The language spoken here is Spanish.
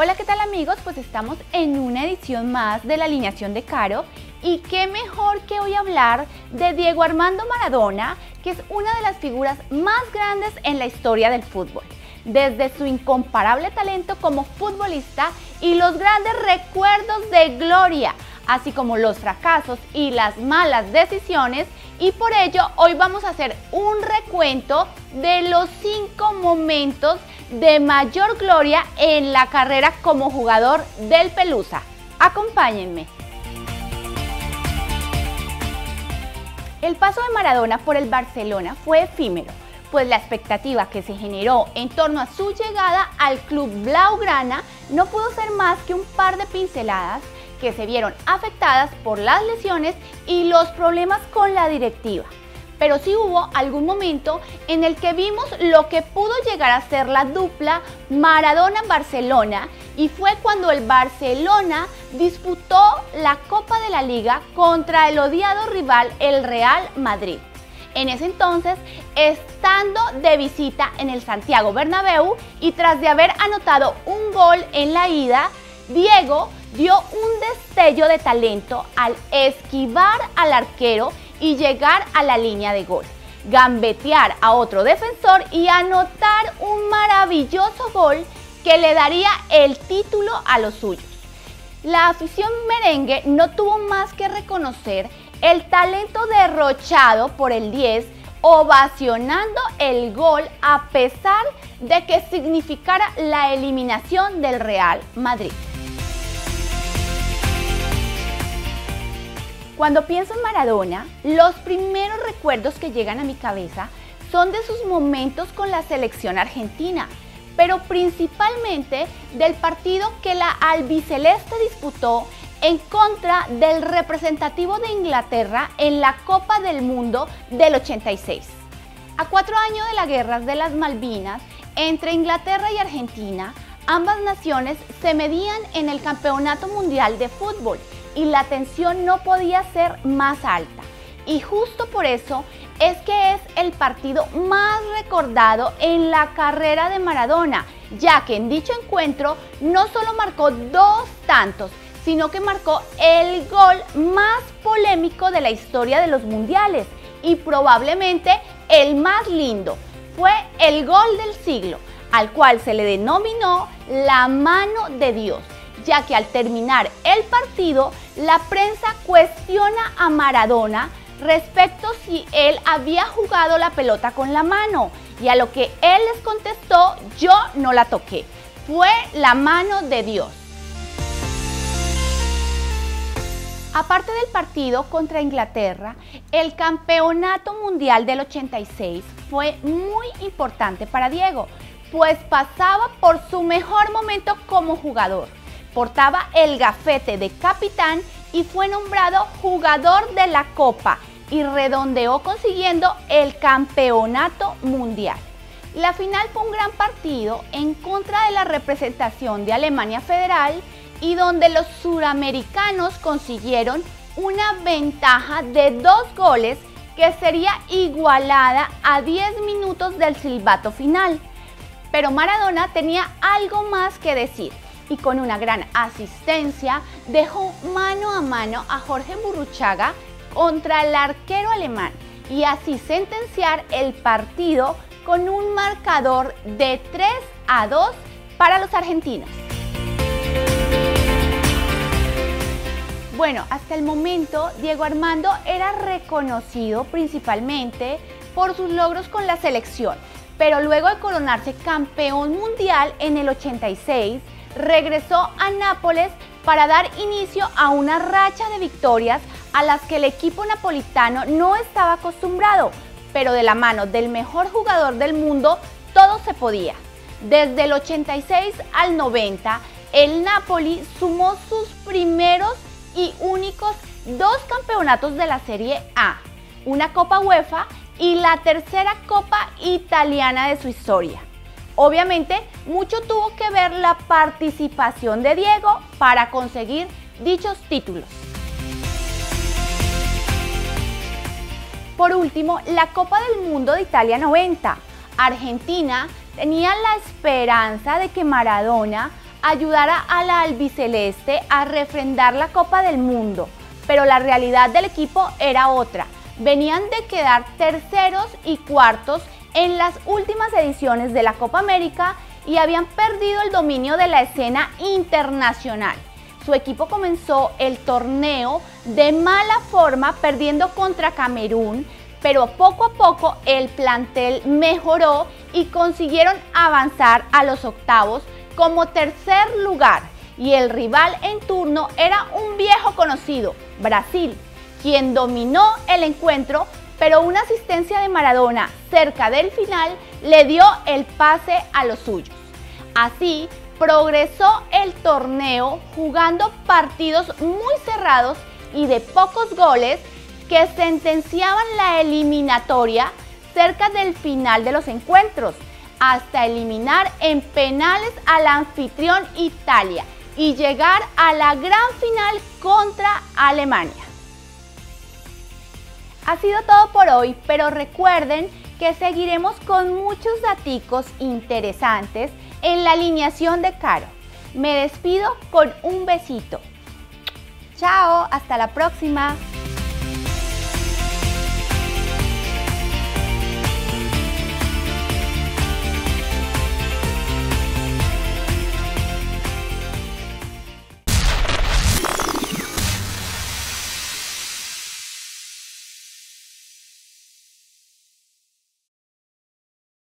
Hola, ¿qué tal amigos? Pues estamos en una edición más de la alineación de Caro y qué mejor que hoy hablar de Diego Armando Maradona, que es una de las figuras más grandes en la historia del fútbol. Desde su incomparable talento como futbolista y los grandes recuerdos de gloria, así como los fracasos y las malas decisiones, y por ello hoy vamos a hacer un recuento de los cinco momentos de mayor gloria en la carrera como jugador del Pelusa. Acompáñenme. El paso de Maradona por el Barcelona fue efímero, pues la expectativa que se generó en torno a su llegada al club Blaugrana no pudo ser más que un par de pinceladas que se vieron afectadas por las lesiones y los problemas con la directiva pero sí hubo algún momento en el que vimos lo que pudo llegar a ser la dupla Maradona-Barcelona y fue cuando el Barcelona disputó la Copa de la Liga contra el odiado rival el Real Madrid. En ese entonces, estando de visita en el Santiago Bernabéu y tras de haber anotado un gol en la ida, Diego dio un destello de talento al esquivar al arquero y llegar a la línea de gol, gambetear a otro defensor y anotar un maravilloso gol que le daría el título a los suyos. La afición merengue no tuvo más que reconocer el talento derrochado por el 10, ovacionando el gol a pesar de que significara la eliminación del Real Madrid. Cuando pienso en Maradona, los primeros recuerdos que llegan a mi cabeza son de sus momentos con la selección argentina, pero principalmente del partido que la albiceleste disputó en contra del representativo de Inglaterra en la Copa del Mundo del 86. A cuatro años de las guerras de las Malvinas entre Inglaterra y Argentina, ambas naciones se medían en el Campeonato Mundial de Fútbol y la tensión no podía ser más alta. Y justo por eso es que es el partido más recordado en la carrera de Maradona, ya que en dicho encuentro no solo marcó dos tantos, sino que marcó el gol más polémico de la historia de los mundiales y probablemente el más lindo. Fue el gol del siglo, al cual se le denominó la mano de Dios ya que al terminar el partido, la prensa cuestiona a Maradona respecto si él había jugado la pelota con la mano. Y a lo que él les contestó, yo no la toqué, fue la mano de Dios. Aparte del partido contra Inglaterra, el campeonato mundial del 86 fue muy importante para Diego, pues pasaba por su mejor momento como jugador portaba el gafete de capitán y fue nombrado jugador de la Copa y redondeó consiguiendo el campeonato mundial. La final fue un gran partido en contra de la representación de Alemania Federal y donde los suramericanos consiguieron una ventaja de dos goles que sería igualada a 10 minutos del silbato final. Pero Maradona tenía algo más que decir y con una gran asistencia dejó mano a mano a Jorge Burruchaga contra el arquero alemán y así sentenciar el partido con un marcador de 3 a 2 para los argentinos. Bueno, hasta el momento Diego Armando era reconocido principalmente por sus logros con la selección, pero luego de coronarse campeón mundial en el 86, regresó a Nápoles para dar inicio a una racha de victorias a las que el equipo napolitano no estaba acostumbrado, pero de la mano del mejor jugador del mundo todo se podía. Desde el 86 al 90, el Napoli sumó sus primeros y únicos dos campeonatos de la Serie A, una Copa UEFA y la tercera Copa Italiana de su historia. Obviamente, mucho tuvo que ver la participación de Diego para conseguir dichos títulos. Por último, la Copa del Mundo de Italia 90. Argentina tenía la esperanza de que Maradona ayudara a la albiceleste a refrendar la Copa del Mundo, pero la realidad del equipo era otra. Venían de quedar terceros y cuartos en las últimas ediciones de la Copa América y habían perdido el dominio de la escena internacional. Su equipo comenzó el torneo de mala forma perdiendo contra Camerún, pero poco a poco el plantel mejoró y consiguieron avanzar a los octavos como tercer lugar y el rival en turno era un viejo conocido, Brasil, quien dominó el encuentro, pero una asistencia de Maradona cerca del final le dio el pase a los suyos. Así, progresó el torneo jugando partidos muy cerrados y de pocos goles que sentenciaban la eliminatoria cerca del final de los encuentros, hasta eliminar en penales al anfitrión Italia y llegar a la gran final contra Alemania. Ha sido todo por hoy, pero recuerden que seguiremos con muchos daticos interesantes en la alineación de Caro. Me despido con un besito. Chao, hasta la próxima.